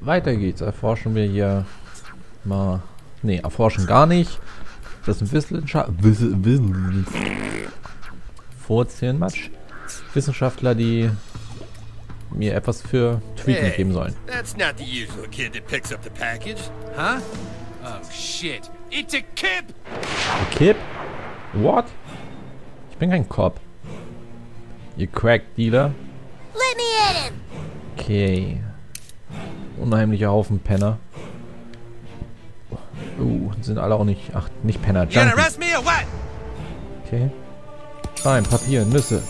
weiter geht's. Erforschen wir hier mal. Ne, erforschen gar nicht. Das sind Wissenschaftler. Matsch. Wissenschaftler, die mir etwas für Tweeten Hey, geben sollen. That's not the usual kid that picks up the package. Huh? Oh shit. It's a kip! Kip? What? Ich bin kein Cop. Ihr Crack-Dealer. Let me at him! Okay. Unheimlicher Haufen Penner. Uh, sind alle auch nicht. Ach, nicht Penner. Junkies. Okay. Stein, Papier, Nüsse.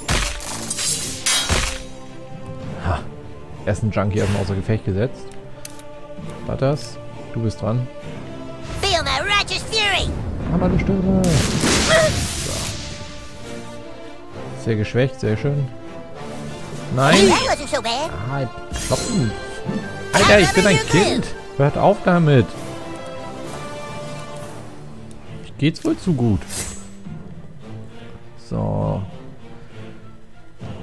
Ha. Erst ein Junkie erstmal außer Gefecht gesetzt. War das? Du bist dran. Feel my righteous fury! Hammer die Stimme. So. Sehr geschwächt, sehr schön. Nein. That wasn't so bad. Ah, kloppen. Alter, ich bin ein Kind. Hört auf damit. Geht's wohl zu gut. So.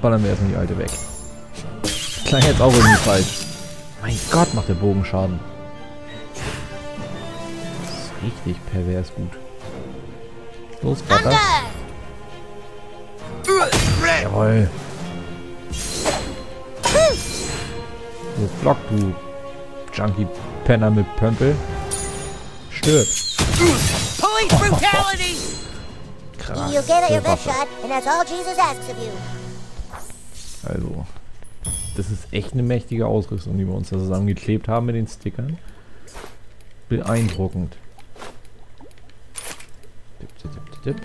Ballern wir erstmal die alte weg. Klang jetzt auch irgendwie falsch. Mein Gott, macht der Bogen Schaden. Das ist richtig pervers gut. Los, Butter. Jawohl. Jetzt block, du Junkie-Penner mit Pömpel. Stirb. Police brutality! Krass. You gave it your best Waffe. shot, and that's all Jesus asks of you. Also, das ist echt eine mächtige Ausrüstung, die wir uns da zusammengeklebt haben mit den Stickern. Beeindruckend. Tipp, tipp, tipp, tipp.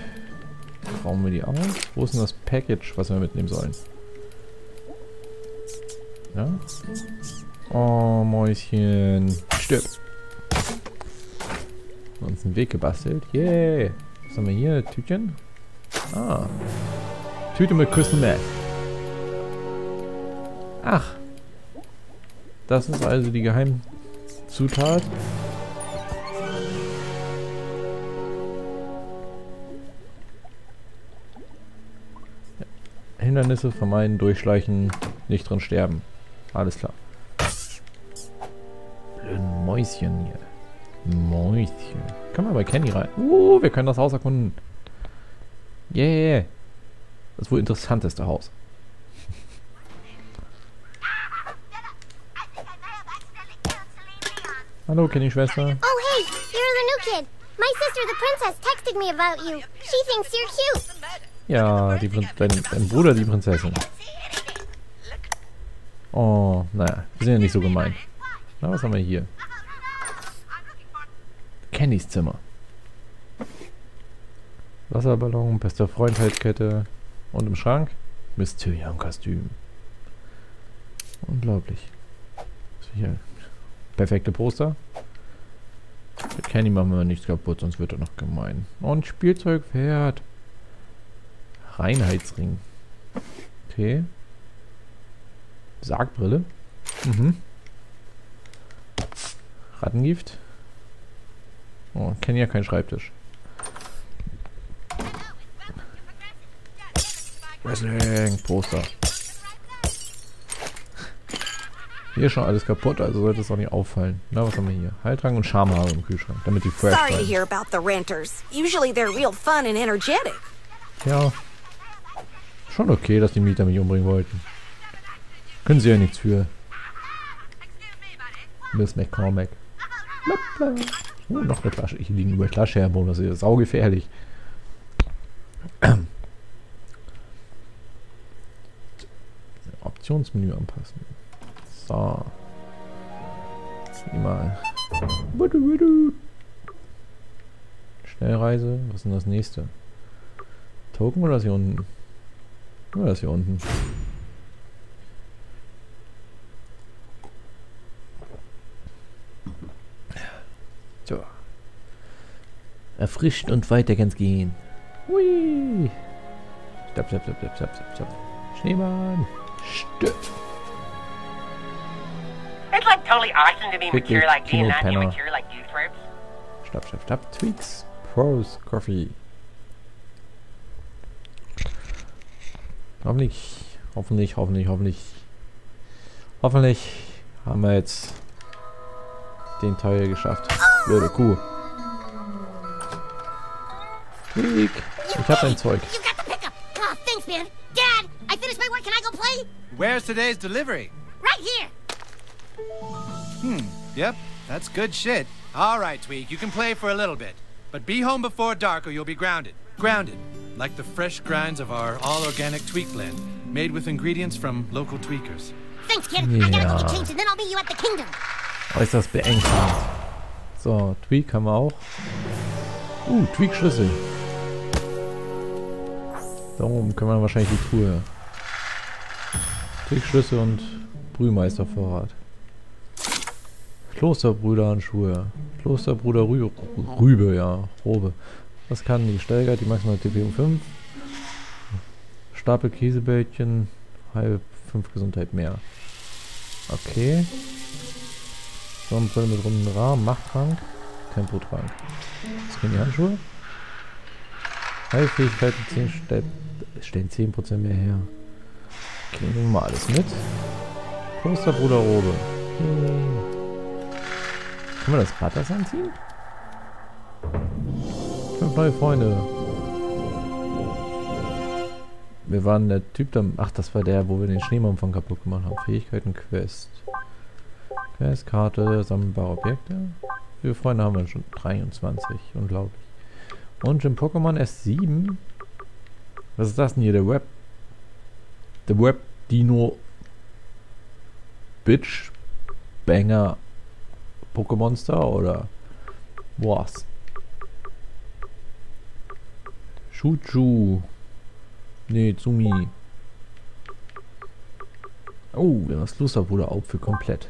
Bauen wir die aus. Wo ist denn das Package, was wir mitnehmen sollen? Ja? Oh, Mäuschen. Stirb. Haben uns einen Weg gebastelt. Yay. Was haben wir hier? Tütchen? Ah. Tüte mit Crystal Meth. Ach. Das ist also die Geheimzutat. Hindernisse vermeiden, durchschleichen, nicht drin sterben. Alles klar. Mäuschen hier. Mäuschen. Können wir bei Kenny rein? Uh, wir können das Haus erkunden. Yeah. Das wohl interessanteste Haus. Hallo, Kenny-Schwester. Oh, hey, you're the new kid. My sister, the princess, texted me about you. She thinks you're cute. Ja, die Prin dein, dein Bruder, die Prinzessin. Oh, naja, wir sind ja nicht so gemein. Na, was haben wir hier? Kennys Zimmer. Wasserballon, bester Freundheitskette. Und im Schrank? Mysterium-Kostüm. Unglaublich. Hier. Perfekte Poster. Mit Kenny machen wir nichts kaputt, sonst wird er noch gemein. Und Spielzeugpferd. Reinheitsring. Okay. Sargbrille. Mhm. Rattengift. Oh, kennen ja keinen Schreibtisch. Wrestling, Poster. Hier ist schon alles kaputt, also sollte es auch nicht auffallen. Na, was haben wir hier? Heiltrank und Schamhaare im Kühlschrank, damit die fresh Sorry to hear about the renters. Usually they're real fun and energetic. Ja. Schon okay, dass die Mieter mich umbringen wollten. Können sie ja nichts für. Miss McCormack. Bla, bla. Oh, noch eine Flasche. Ich liege über Flasche her, das ist saugefährlich. Optionsmenü anpassen. So. Zieh mal. Schnellreise. Was ist denn das nächste? Token oder ist hier unten? Ja, das hier unten. So. Erfrischt und weiter kann's gehen. Hui. Stopp, stopp, stopp, stopp, stopp, stopp, stopp. Schneemann. Stirb. It's like totally awesome to be mature like me and not immature like you twerps. Stopp, stopp, stopp. Tweaks. Pros. Coffee. Hoffentlich, hoffentlich, hoffentlich, hoffentlich. Hoffentlich haben wir jetzt den Teil geschafft. Blöde Kuh. Tweak, ich hab dein Zeug. You got the pickup. Oh, thanks, man. Dad, I finished my work. Can I go play? Where's today's delivery? Right here. Hmm. Yep, that's good shit. All right, Tweak, you can play for a little bit. But be home before dark or you'll be grounded. Grounded, like the fresh grinds of our all-organic Tweak blend, made with ingredients from local tweakers. Thanks, kid. I gotta go Ja. get changed and then I'll meet you at the kingdom. Äußerst beängstigend. So, Tweak haben wir auch. Uh, Tweak-Schlüssel. Da oben können wir wahrscheinlich die Truhe. Tweak-Schlüssel und Brühmeistervorrat. Klosterbrüderhandschuhe. Klosterbruder Rü Rübe, ja. Robe. Das kann die Steiger, die maximal TP um 5. Stapel Käsebällchen, halb 5 Gesundheit mehr. Okay. Sonnenbrille mit runden Rahmen, Machttrank, Tempotrank. Was können die Handschuhe? Heilfähigkeit 10 stell, stellen 10% mehr her. Okay, nehmen wir mal alles mit. Klosterbruder Robe. Yay. Können wir das Butters anziehen? Fünf neue Freunde. Wir waren der Typ da. Ach, das war der, wo wir den Schneemann von kaputt gemacht haben. Fähigkeiten Quest. Questkarte, sammelbare Objekte. Wie Freunde haben wir schon? 23, unglaublich. Und im Pokémon S7. Was ist das denn hier? Der Web. Der Web Dino Bitch Banger Pokémonster oder was? Chuchu. Nee, Zumi. Oh, wir haben das Klosterbruder Outfit komplett.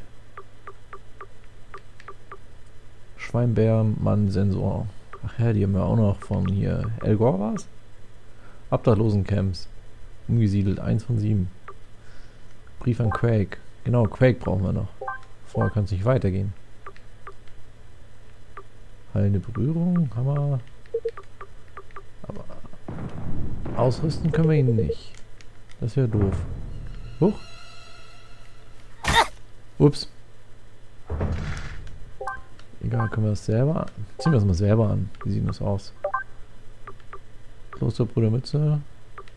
Schweinbär-Mann-Sensor. Ach ja, die haben wir auch noch von hier. El Gore war's? Obdachlosencamps. Umgesiedelt, 1 von 7. Brief an Quake. Genau, Quake brauchen wir noch. Vorher kann es nicht weitergehen. Heilende Berührung, Hammer. Aber ausrüsten können wir ihn nicht. Das wäre doof. Huch. Ups. Egal, können wir das selber... Ziehen wir das mal selber an. Wie sieht das aus? Klosterbruder Mütze.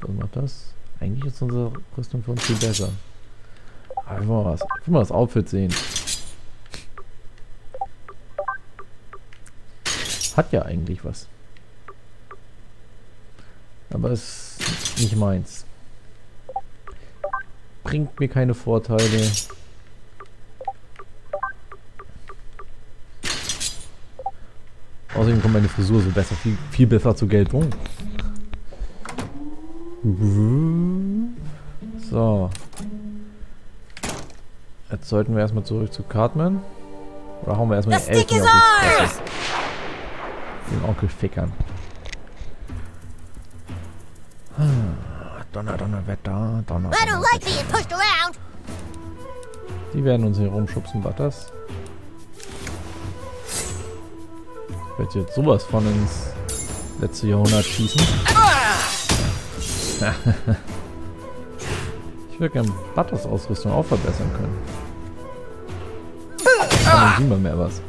Was macht das? Eigentlich ist unsere Rüstung für uns viel besser. Aber mal, was, will mal das Outfit sehen. Hat ja eigentlich was. Aber es ist nicht meins. Bringt mir keine Vorteile. Außerdem kommt meine Frisur so besser, viel, viel besser zur Geltung. So. Jetzt sollten wir erstmal zurück zu Cartman. Oder hauen wir erstmal den Elfen auf die. Den Onkel fickern. Ah, Donner, Donnerwetter, Donner, being pushed around. Die werden uns hier rumschubsen, Butters. Ich werde jetzt sowas von ins letzte Jahrhundert schießen. ich würde gerne Butters Ausrüstung auch verbessern können. Dann sieht man mehr was.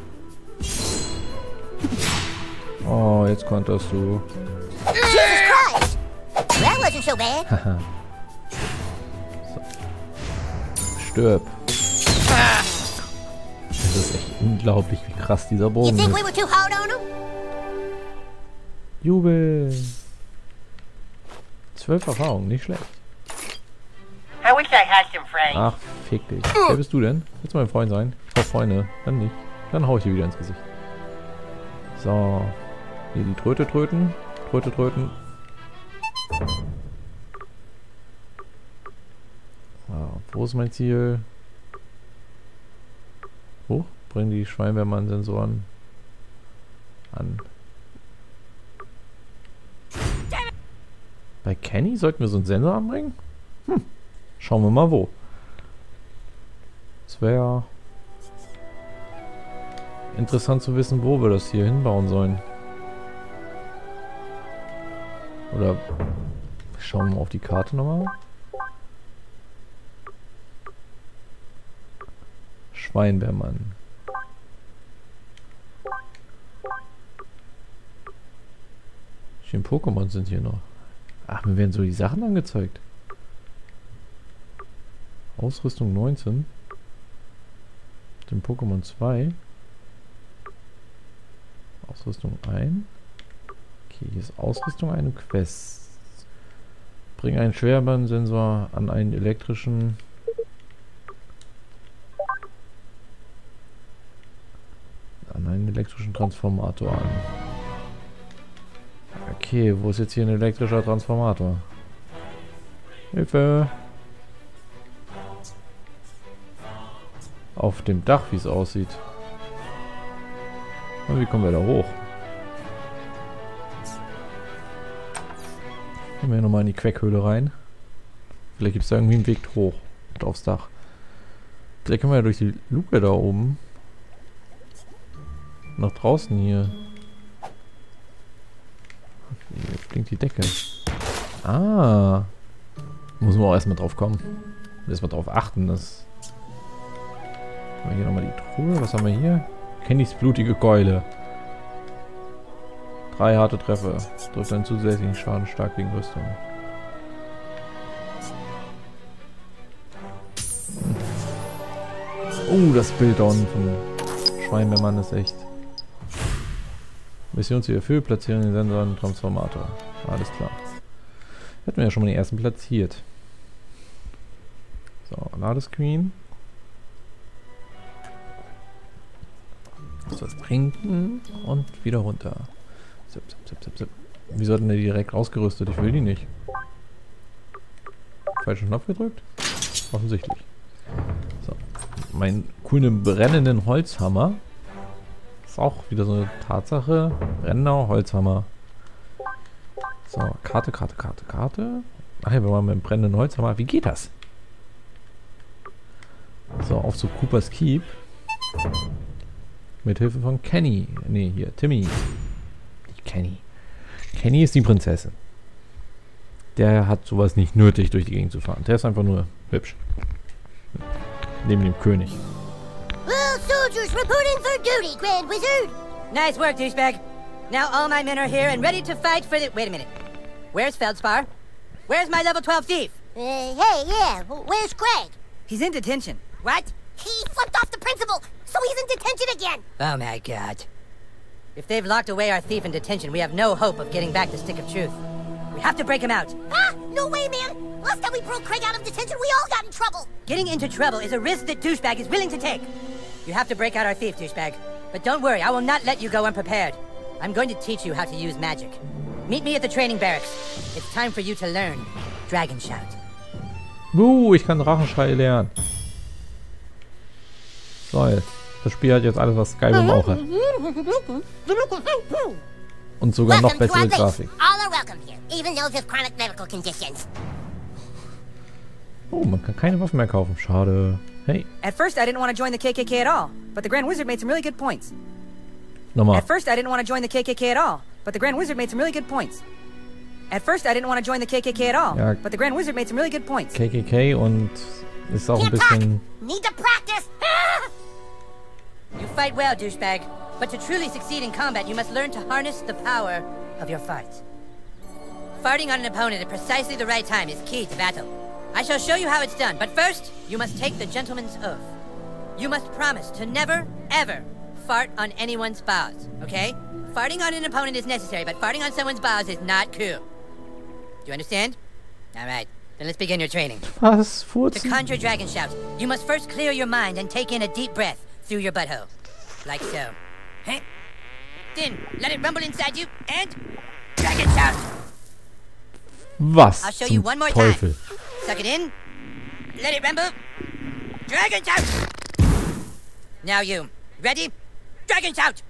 Oh, jetzt konntest du. Wasn't so. Stirb. Unglaublich, wie krass dieser Bogen ist. Jubel. Zwölf Erfahrungen, nicht schlecht. Ach, fick dich. Wer bist du denn? Willst du mein Freund sein? Ich hab Freunde. Dann nicht. Dann hau ich dir wieder ins Gesicht. So. Hier die Tröte tröten. Tröte tröten. So, wo ist mein Ziel? Hoch. Bring die Schweinbärmann-Sensoren an. Bei Kenny sollten wir so einen Sensor anbringen? Hm. Schauen wir mal wo. Es wäre interessant zu wissen, wo wir das hier hinbauen sollen. Oder schauen wir mal auf die Karte nochmal. Schweinbärmann. Schön Pokémon sind hier noch. Ach, mir werden so die Sachen angezeigt. Ausrüstung 19. Den Pokémon 2. Ausrüstung 1. Okay, hier ist Ausrüstung eine Quest. Bring einen Schwerbandsensor an einen elektrischen an einen elektrischen Transformator an. Okay, wo ist jetzt hier ein elektrischer Transformator? Hilfe! Auf dem Dach, wie es aussieht. Und wie kommen wir da hoch? Gehen wir nochmal in die Queckhöhle rein. Vielleicht gibt es da irgendwie einen Weg hoch und aufs Dach. Vielleicht können wir ja durch die Luke da oben nach draußen hier. Hier blinkt die Decke. Ah. Muss man auch erstmal drauf kommen. Erstmal drauf achten, dass... Haben wir hier nochmal die Truhe. Was haben wir hier? Kennys blutige Keule. Drei harte Treffer. Drückt einen zusätzlichen Schaden stark gegen Rüstung. Oh, das Bild da unten vom Schweinbeermann ist echt. Missionsziel erfüllt, platzieren den Sensor im Transformator. Alles klar. Hätten wir ja schon mal den ersten platziert. So, Ladescreen. Was trinken und wieder runter. Zip, zip, zip, zip, zip. Wieso hat denn der direkt ausgerüstet? Ich will die nicht. Falschen Knopf gedrückt? Offensichtlich. So. Mein coolen brennenden Holzhammer. Ist auch wieder so eine Tatsache. Brennender Holzhammer. So, Karte, Karte, Karte, Karte. Ach ja, wenn man mit dem brennenden Holzhammer. Wie geht das? So, auf zu Coopers Keep. Mit Hilfe von Kenny. Ne, hier, Timmy. Nicht Kenny. Kenny ist die Prinzessin. Der hat sowas nicht nötig, durch die Gegend zu fahren. Der ist einfach nur hübsch. Neben dem König. Soldiers reporting for duty, Grand Wizard. Nice work, douchebag. Now all my men are here and ready to fight for the. Wait a minute. Where's Feldspar? Where's my level 12 thief? Uh, hey, yeah, where's Craig? He's in detention. What? He flipped off the principal, so he's in detention again. Oh my god. If they've locked away our thief in detention, we have no hope of getting back the Stick of Truth. We have to break him out. Ah, no way, man. Last time we broke Craig out of detention, we all got in trouble. Getting into trouble is a risk that Douchebag is willing to take. You have to break out our thief, Douchebag. But don't worry, I will not let you go unprepared. I'm going to teach you how to use magic. Meet me at the training barracks. It's time for you to learn Dragon Shout. Uh, ich kann Drachenschrei lernen. Toll. Das Spiel hat jetzt alles, was Skyrim auch hat. Und sogar noch bessere. Grafik. Oh, man kann keine Waffen mehr kaufen. Schade. Hey, At first, I didn't want to join the KKK at all, but the Grand Wizard made some really good points. No nochmal. At first, I didn't want to join the KKK at all, but the Grand Wizard made some really good points. At first, I didn't want to join the KKK at all, Ja. but the Grand Wizard made some really good points. KKK und ist auch ein Can't talk. bisschen... Need to practice. You fight well, douchebag. But to truly succeed in combat, you must learn to harness the power of your farts. Farting on an opponent at precisely the right time is key to battle. I shall show you how it's done, but first, you must take the gentleman's oath. You must promise to never, ever fart on anyone's bows, okay? Farting on an opponent is necessary, but farting on someone's bows is not cool. Do you understand? Alright, then let's begin your training. Was? To conjure dragon shout, you must first clear your mind and take in a deep breath through your butthole. Like so. Huh? Then let it rumble inside you and dragon shout. Was I'll show you one more Teufel? time. Suck it in. Let it rumble. Dragon shout. Now you. Ready? Dragon shout.